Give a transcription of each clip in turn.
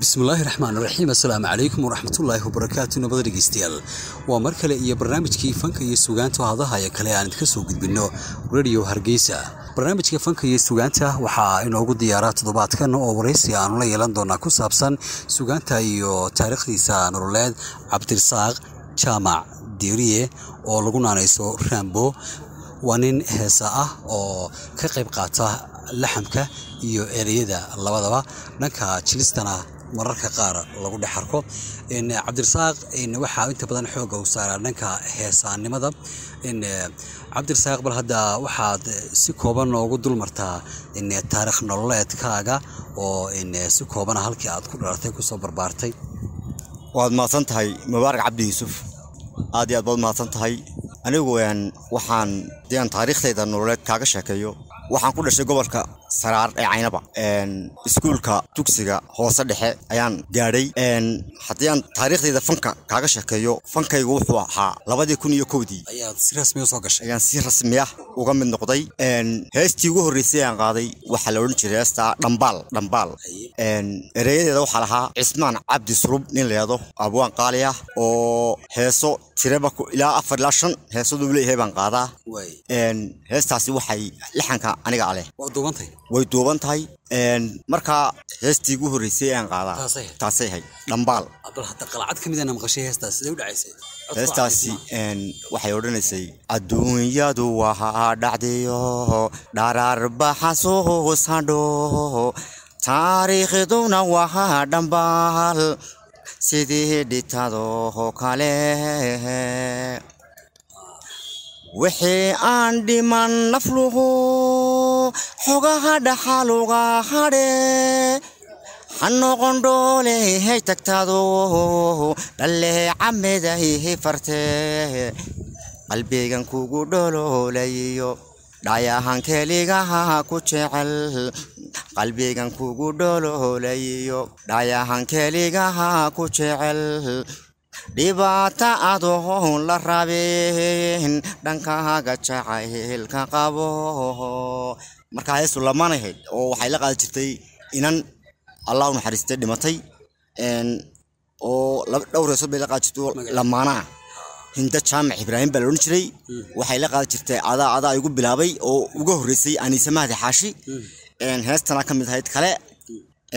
bismillaahi raxmaan raxiim assalaamu calaykum waraxmatullaahi wabarakaatu nabada dhegeystayaal. Waa mar kale iyo barnaamijkii fanka iyo sugaanta hadaha ee kale aan idinka soo gudbinno radio hargeysa. Barnaamijka fanka iyo sugaanta waxaa inoogu diyaaraa toddobaadkan oo waraysi aanu la yeelan doonaa ku saabsan sugaanta iyo taariikhdiisa nololeed cabdirasaaq jaamac diiriye oo lagu naanayso rambo. Waa nin heesa ah oo ka qayb qaata laxamka iyo ereyada labadaba. Dhanka jilistana mararka qaar lagu dhex arko. Cabdirasaaq waxaa inta badan xooga u saaraa dhanka heesaanimada cabdirasaaq bal hadda waxaad si kooban noogu dulmartaa taarikh nololeedkaaga oo si koobana halkii aad ku dhalatay ku soo barbaartay. Waad mahadsan tahay mubaarak cabdi yuusuf aad iyo aad baad mahadsan tahay. Anigu waxaan dee aan taariikhdayda nololeed kaaga sheekeeyo. Waxaan ku dhashay gobolka saraar ee caynaba iskuulka dugsiga hoose dhexe ayaan gaadhay. Haddii aan taariikhdayda fanka kaaga sheekeeyo fankaygu wuxuu ahaa labadii kun iyo kowdii. Ayaad si rasmi u soo gashay? Ayaan si rasmi ah uga mid noqday. Heestii ugu horreysay aan qaaday waxaa la odhan jiray heesta dhambaal dhambaal ereyadeeda waxaa lahaa cismaan cabdi surub nin layado abwaan qaali ah oo heeso tiraba ilaa afar ilaa shan heesaduu leeyahay baan qaadaa. Heestaasi waxay lixanka aniga aleh waa duubantay way duuban tahay markaa heestii ugu horreysay aan qaadaa. Taasay. taasay hay dhambaal heestaasi een, waxay odhanaysay adduunyadu waxaa dhacdayo dharaarbaxa suusadho taariikhduna waxaa dhambaal sidii dhitadoo kale. Wixii aan dhiman nafluhu xogaha dhaxaluga hadhe ha noqon dhoole hay tagtaado dhalle cameday farte qalbigan kugu dholoolayiyo dhayahan keligaha ku jecel qalbigan kugu dholoolayiyo dhayahan keligaha ku jecel dhibaata adoon la rabin dhankaaga jacaylka qabo markaa heesu lamaanahayd oo waxay la qaadi jirtay inan allah u naxariistay dhimatay oo dhowr heesood bay la qaadi jirtay lamaanaa hinda jaamac ibraahim baa la odhan jiray. Waxay la qaadi jirtay adaa adaa igu bilaabay oo uga horreysay aniise mahdi xaashi. Een, heestana ka mid ahayd kale.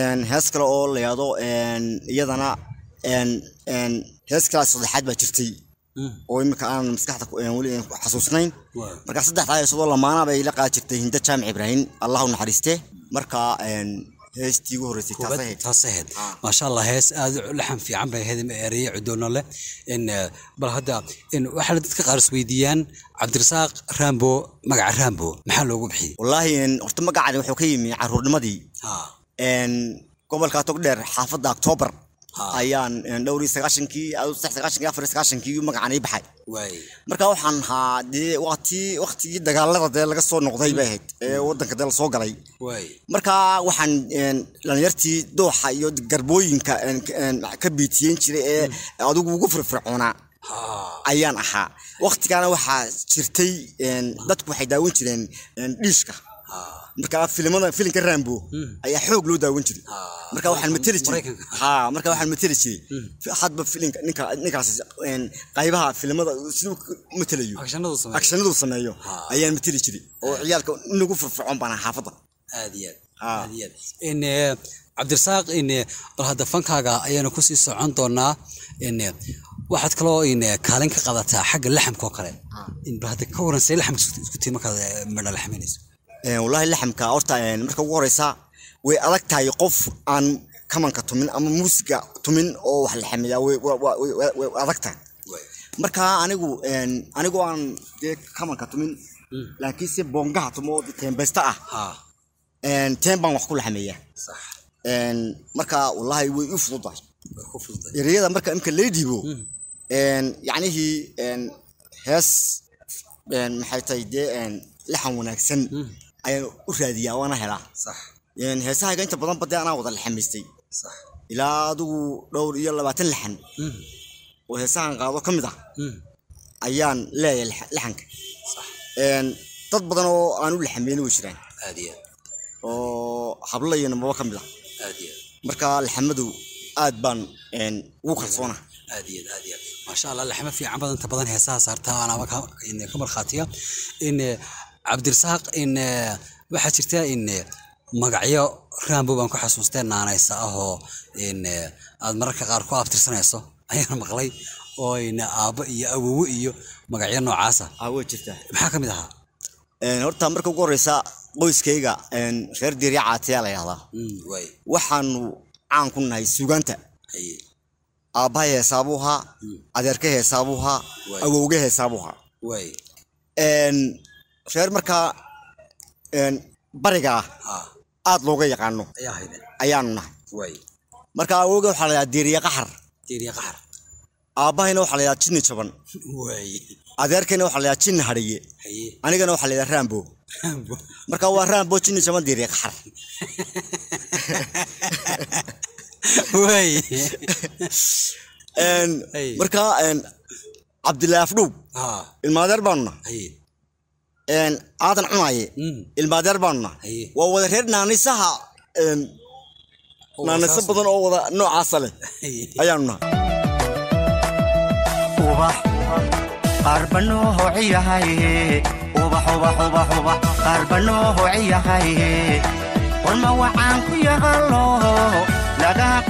Een, hees kale oo la yado iyadana hees kale saddexaad baa jirtay oo imika aan maskaxda ku- een, weli ku xasuusnayn. Marka saddexdaa heesadoo lamaana bay la qaadi jirtay hinda jaamac ibraahim allah u naxariiste marka heestii ugu horreysay taasay ahayd ahayd maasha allah hees aad laxan fiican bay ahayd ereye cudoono leh. Eh, bal hadda waxaa dadka qaar isweydiiyaan cabdirasaaq rambo magaca rambo maxaa loogu bixiyey? Wallaahi horta magacani wuxuu ka yimi caruurnimadii een, gobolka togdheer xaafadda octoobar. Ayaan een, dhowr iyo sagaashankii sagaashankii afar sagaashankii magacan ii baxay. Marka waxaan ahaa dee waqtii waqtigii dagaalada dee laga soo noqday bay ahayd ee waddanka dee la soo galay. Marka waxaan dhalinyartii dooxa iyo garbooyinka ka biitiyen jiray ee adigu ugu firfircoonaa ayaan ahaa. Waqtigana waxaa jirtay dadku waxay daawan jireen een, dhiishka marka filimada filimka rambo ayaa xoog loo daawan jiray. Ah, marka waxaan mateli jiray. Ha marka waxaan mateli jiray. Hadba filimka ninka ninkaas qaybaha filimada siduu matelayo akshanadu sameeyo. ayaan mateli jiray. Oo ciyaalka inagu firfircoon baan xaafadda aad iyo aad. Ah. aad iyo aad. In eh, cabdirasaaq eh, bal hadda fankaaga ayaanu ku sii socon doonaa. Eh, waxaad kaloo in kaalin ka qaadataa xagga laxamka oo kale. In bal hadda ka waran see laxamka isku tii markaad midha laxaminayso wallaahi laxamka horta marka ugu horeysa way adag tahay qof aan kamanka tumin ama muusiga tumin oo wax laxamiyaa way wa- wa- way- way way adag tahay. Marka anigu anigu aan dee kamanka tumin laakiin se boongaha tumo oo teembeysta ah. Teen baan wax ku laxameeyaa marka wallaahi way u fududahay. Ereyada marka imka lee dhiibo een, yacnihii hees maxay tahay dee laxan wanaagsan ayaan u raadiyaa waana helaa heesahayga inta badan badee anaa wada laxamaystay ilaa adigu dhowr iyo labaatan laxan oo heesahan qaado ka mid ah ayaan leeyahay lax- laxanka dad badan oo aan u laxameyni way jiraan oo hablo iyo nambaba ka mid ah marka laxamadu aad baan ugu kalsoona aad iyo aad iyo maasha allah laxmo fiican badan inta badan heesaha saartaa anaba ka markhaatiya cabdirasaaq in eh, waxaa jirta in eh, magacyo raambo baan ku xasuustee naanaysa ah oo in eh, aad mararka qaar ku abtirsanayso. Ayaan maqlay oo in aabbo iyo awowo iyo magacyo noocaasa jirtaa maxaa ka mid ahaa? Horta marka ugu horeysa qoyskayga reer diirya caatiyaa la yahdaa Mm, waxaanu caan ku nahay sugaanta haye aabbahay heesaabuu ahaa adeerka Waay. awowga Een, reer markaa een, bariga ah ha. aad looga yaqaano. Ayaanu nahay. Marka awowga waxaa la yidhaha diiriya qaxar. Aabbahayna waxaa la yidhaha jinni jaban. Adeerkayna waxaa la yidhaha jinni hadhiye anigana waxaa la yidhaha raambo. Marka waa raambo jinni jaban diiriya qaxar. Marka cabdilaahi ha. Ilmaadeer baanu nahay aadan cunaye. Mm. ilmaadeer baanu nahay Haye. waa wada reer naanisaha saas- badan oo wada noocaasa leh. Ubax ubax ubax ubax ubax warma ku yaqalo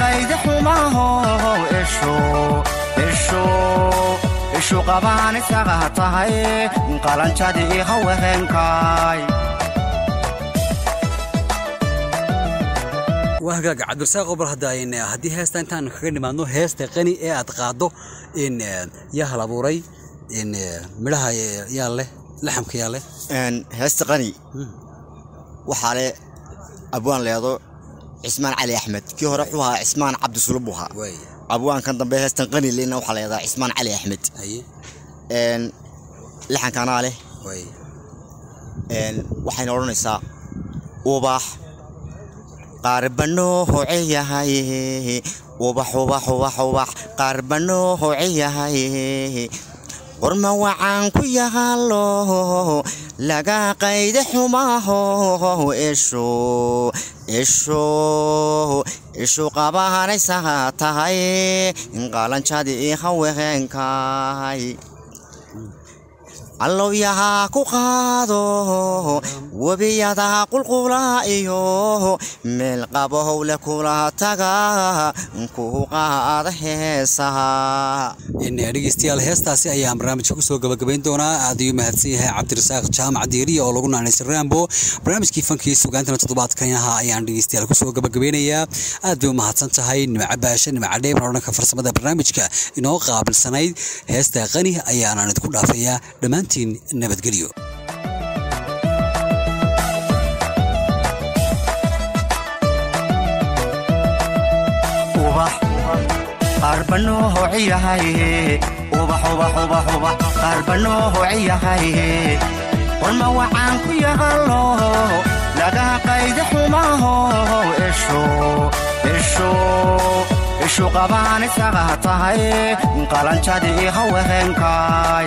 qayda esho esho ishu qabaan isaga tahay qalanjadii waa cabdirasaaq hadda haddii heesta intaan kaga nimaadno heesta qani ee aad qaaddo in eh, yaa hal abuuray in eh, midhaha eh, yaa leh laxamka yaa leh heesta qani waxaa le abwaan leedo cismaan cali axmed. Kii hore wuxuu ahaa cismaan cabdisulub buu ahaa abwaankan dambe heestan qani lena waxaa leedaa cismaan cali axmed lixankanaa leh. Waxayna odhanaysaa ubax qaarbanoo hoceyahay ubax ubax ubax ubax qaarbanoo hoceyahay qorma waxaan ku yaqaalo laga qayda xumaho esho esho ishu qabaanaysaha tahay qalanjadii haweenkaay allow yahaa ku qaado webiyada qulqula iyo meel qabahowle kula taga ku qaada heesaha in eh, dhegeystayaal heestaasi ayaan barnaamijka ku soo gabagabayn doonaa. Aad ayuu mahadsan yahay cabdirasaaq jaamac diiriya oo lagu naanaysa rambo. Barnaamijkii fankii sugaantana toddobaadkan ahaa ayaan dhegeystayaal ku soo gabagabeynayaa. Aad bay u mahadsan tahay nimaca baashe nimaca dheeban oo dhanka farsamada barnaamijka inoo qaabilsanayd. Heesta qani ayaanaan idinku dhaafayaa dhammaantiin nabadgelyo warma waxaan ku yaqalo laga qayda xumaho ishu tahay qalanjadii haweenkaay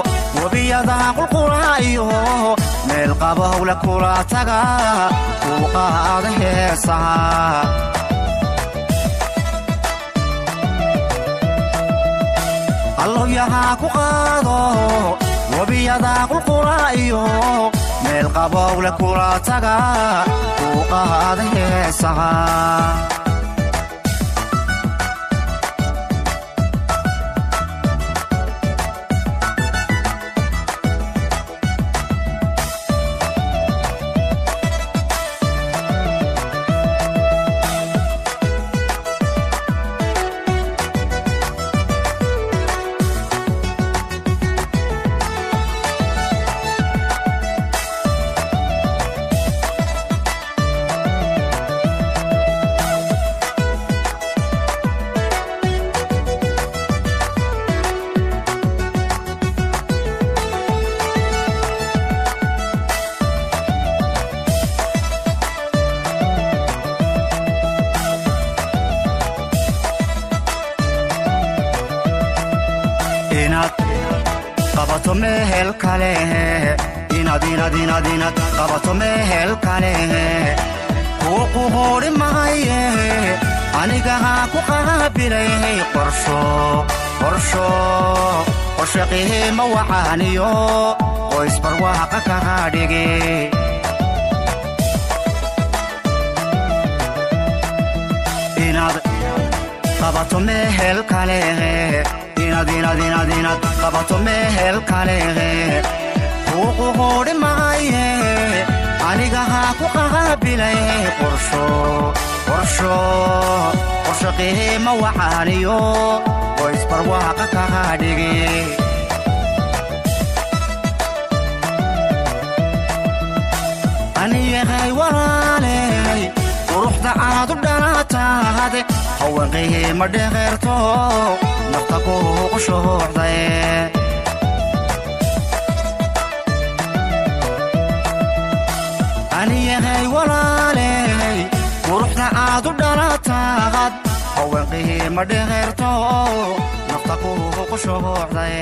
webiyada qulqula iyo meel qabahowle kula taga ku qaada heesaha allow yahaa ku qaado webiyada qulqula iyo meel qabowle kula taga ku qaada heesaha qabato mehel kale inaad inaad inaad inaad qabato mehel kale kuu quhoodhi mahaye anigahaa ku qaabilay qorsho qorsho qorsho qiima wacaaniyo qoys barwaaqa kaga dhigi inaad qabato mehel qabato mehel kale kuu quhoodhi mahaye anigahaa ku qaabilay qorsho qorsho qorsho qiima wacaaniyo qoys barwaaqa kaga dhigi aniyahay walaaley quruxda aad u dhalataade haweenqiima dheeqeerto nafta kuugu shuucday aniyahay walaaley quruxda aad u dhalataad haweenqiima dheeqeerto nafta kuugu shuucday